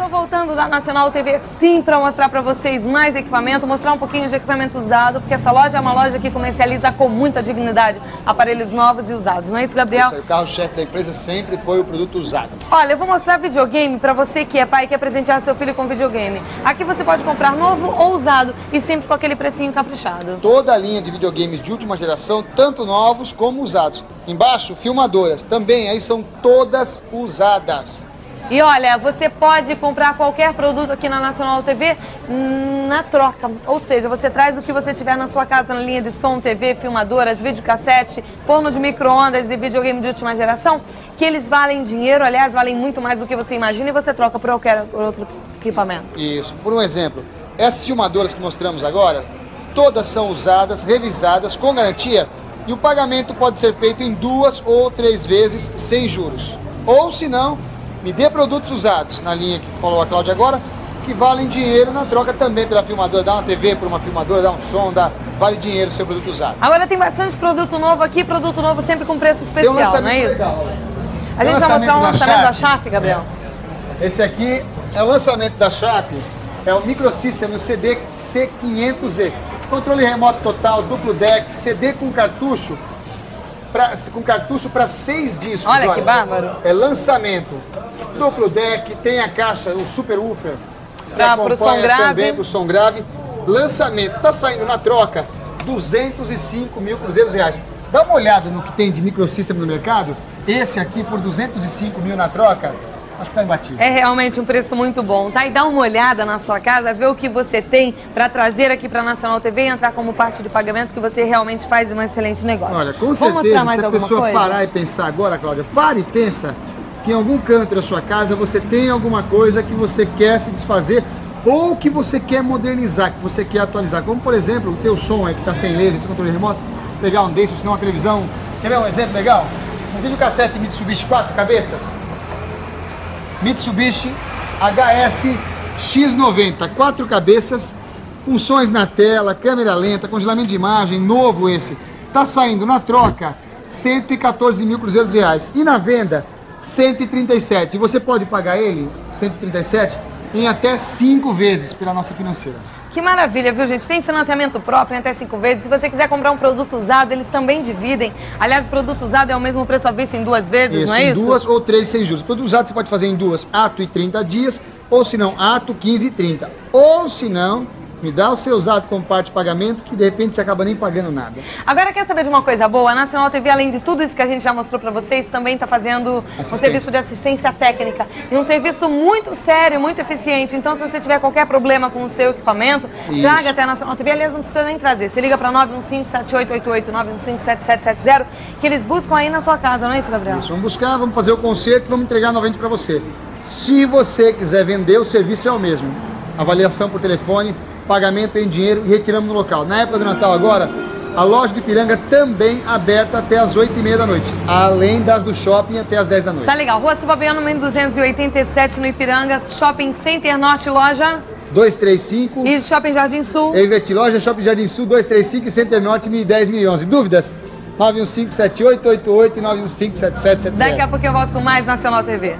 tô voltando da Nacional TV sim para mostrar para vocês mais equipamento, mostrar um pouquinho de equipamento usado, porque essa loja é uma loja que comercializa com muita dignidade aparelhos novos e usados. Não é isso, Gabriel? Isso aí, o carro-chefe da empresa sempre foi o produto usado. Olha, eu vou mostrar videogame para você que é pai e quer presentear seu filho com videogame. Aqui você pode comprar novo ou usado e sempre com aquele precinho caprichado. Toda a linha de videogames de última geração, tanto novos como usados. Embaixo, filmadoras. Também aí são todas usadas. E olha, você pode comprar qualquer produto aqui na Nacional TV na troca. Ou seja, você traz o que você tiver na sua casa na linha de som, TV, filmadoras, videocassete, forno de micro-ondas e videogame de última geração, que eles valem dinheiro, aliás, valem muito mais do que você imagina e você troca por qualquer outro equipamento. Isso. Por um exemplo, essas filmadoras que mostramos agora, todas são usadas, revisadas, com garantia, e o pagamento pode ser feito em duas ou três vezes sem juros. Ou se não, me dê produtos usados, na linha que falou a Cláudia agora, que valem dinheiro na troca também pela filmadora. Dá uma TV por uma filmadora, dá um som, dá, vale dinheiro o seu produto usado. Agora tem bastante produto novo aqui, produto novo sempre com preço especial, um não é isso? Legal. A gente vai mostrar um lançamento da Sharp, Gabriel? É. Esse aqui é o lançamento da Sharp, é o Microsystem, o CD C500E. Controle remoto total, duplo deck, CD com cartucho, pra, com cartucho para seis discos. Olha, olha que bárbaro. É lançamento. Duplo deck, tem a caixa, o super woofer. Para o som grave. Também para o som grave. Lançamento, está saindo na troca 205 mil cruzeiros reais. Dá uma olhada no que tem de microsystem no mercado. Esse aqui por 205 mil na troca, acho que está imbatível. É realmente um preço muito bom, tá? E dá uma olhada na sua casa, ver o que você tem para trazer aqui para a Nacional TV e entrar como parte de pagamento que você realmente faz um excelente negócio. Olha, com certeza, se a pessoa coisa? parar e pensar agora, Cláudia, pare e pensa que em algum canto da sua casa você tem alguma coisa que você quer se desfazer ou que você quer modernizar, que você quer atualizar. Como, por exemplo, o teu som aí que está sem laser, esse controle remoto, pegar um desses, senão uma televisão. Quer ver um exemplo legal? Um videocassete Mitsubishi 4 cabeças. Mitsubishi HS X90, quatro cabeças, funções na tela, câmera lenta, congelamento de imagem, novo esse. Tá saindo na troca 114 mil cruzeiros reais. E na venda, 137. E você pode pagar ele, 137, em até 5 vezes pela nossa financeira. Que maravilha, viu, gente? Tem financiamento próprio em até cinco vezes. Se você quiser comprar um produto usado, eles também dividem. Aliás, o produto usado é o mesmo preço à vista em duas vezes, isso, não é em isso? duas ou três sem juros. O produto usado você pode fazer em duas, ato e 30 dias, ou se não, ato 15 e 30. Ou se não, me dá o seu usado como parte de pagamento, que de repente você acaba nem pagando nada. Agora, quer saber de uma coisa boa? A Nacional TV, além de tudo isso que a gente já mostrou para vocês, também está fazendo um serviço de assistência técnica. E um serviço muito sério, muito eficiente. Então, se você tiver qualquer problema com o seu equipamento, isso. traga até a Nacional TV. Aliás, não precisa nem trazer. Você liga para 915-7888, 915-7770, que eles buscam aí na sua casa, não é isso, Gabriel? Isso, vamos buscar, vamos fazer o conserto e vamos entregar novamente para você. Se você quiser vender, o serviço é o mesmo. Avaliação por telefone, pagamento em dinheiro e retiramos no local. Na época do Natal agora, a loja do Ipiranga também aberta até as 8h30 da noite, além das do shopping até as 10 da noite. Tá legal. Rua Silva Biano, 287 no Ipiranga, Shopping Center Norte, loja... 235. E Shopping Jardim Sul. Everti Loja, Shopping Jardim Sul, 235 e Center Norte, 1010 1011. Dúvidas? 915-7888 e 915-7770. Daqui a pouco eu volto com mais Nacional TV.